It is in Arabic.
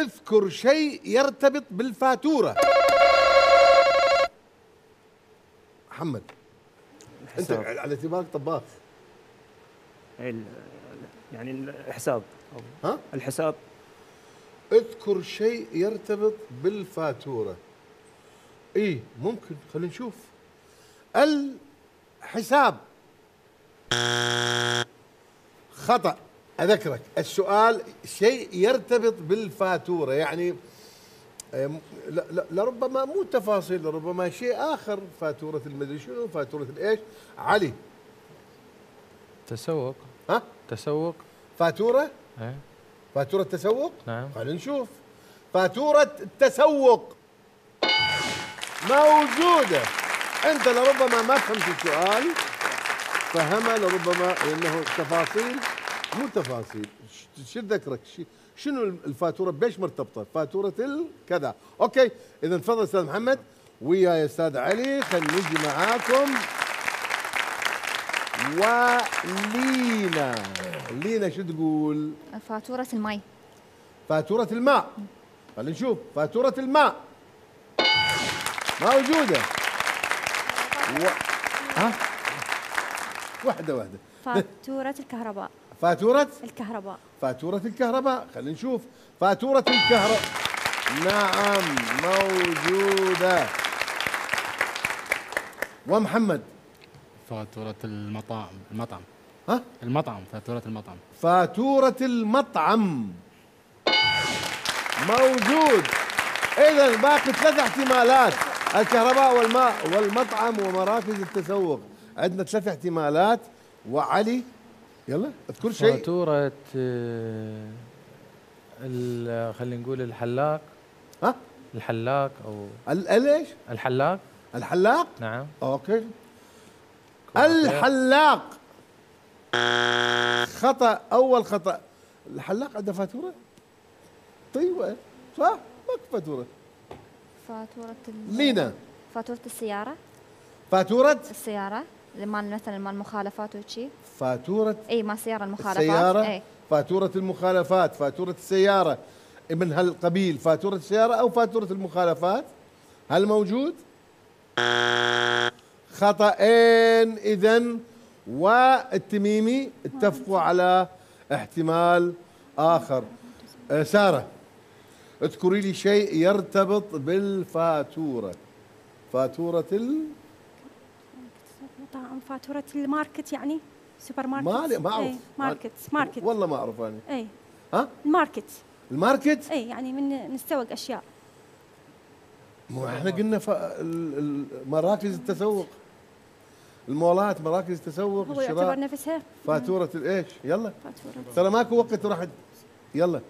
اذكر شيء يرتبط بالفاتورة. محمد انت الحساب. على اعتبارك طباخ. ال- يعني الحساب. ها؟ الحساب. اذكر شيء يرتبط بالفاتورة. إيه ممكن خلينا نشوف. الحساب. خطأ. أذكرك السؤال شيء يرتبط بالفاتورة يعني لربما مو تفاصيل لربما شيء آخر فاتورة المدري شنو فاتورة الإيش؟ علي. تسوق. ها؟ تسوق. فاتورة؟ إيه. فاتورة تسوق؟ نعم. خلينا نشوف. فاتورة التسوق موجودة. أنت لربما ما فهمت السؤال فهمها لربما لأنه تفاصيل. مو تفاصيل. شو ذكرك شنو الفاتورة؟ بيش مرتبطة؟ فاتورة الكذا أوكي إذا تفضل أستاذ محمد. ويا يا أستاذ علي خلينا نجي معاكم. ولينا. لينا شو تقول؟ فاتورة المي فاتورة الماء. خلينا نشوف. فاتورة الماء. موجودة و... ها؟ واحدة واحدة. فاتورة الكهرباء. فاتورة الكهرباء. فاتورة الكهرباء. خلينا نشوف. فاتورة الكهرباء. نعم موجودة. ومحمد. فاتورة المطاعم المطعم. ها؟ المطعم. فاتورة المطعم. فاتورة المطعم. موجود. إذا باقي ثلاث احتمالات. الكهرباء والماء والمطعم ومراكز التسوق. عندنا ثلاث احتمالات. وعلي يلا اذكر شيء. فاتورة آه، ال- خلينا نقول الحلاق. ها؟ الحلاق أو ال- ال- إيش؟ الحلاق. الحلاق؟ نعم. أوكي. الحلاق. خطأ أول خطأ. الحلاق عنده فاتورة؟ طيب صح؟ ماكو فاتورة. فاتورة ال- لينا فاتورة السيارة. فاتورة؟ السيارة. مال مثلا مال مخالفات وشي. فاتورة إي مال سيارة المخالفات. السيارة؟ إي. فاتورة المخالفات فاتورة السيارة. من هالقبيل فاتورة السيارة أو فاتورة المخالفات؟ هل موجود؟ خطأين اذا والتميمي اتفقوا على احتمال آخر. آه، سارة اذكري لي شيء يرتبط بالفاتورة. فاتورة ال مطاعم فاتورة الماركت يعني؟ سوبر ماركت؟ ما ما أعرف. إيه، ماركت ماركت. والله ما أعرف أنا. اي ها؟ الماركت. الماركت؟ اي يعني من نستوق اشياء مو إحنا قلنا ف... مراكز التسوق. المولات مراكز التسوق هو يعتبر الشراء. نفسها. فاتورة الايش يلا. فاتورة. ترى ماكو وقت راح يلا.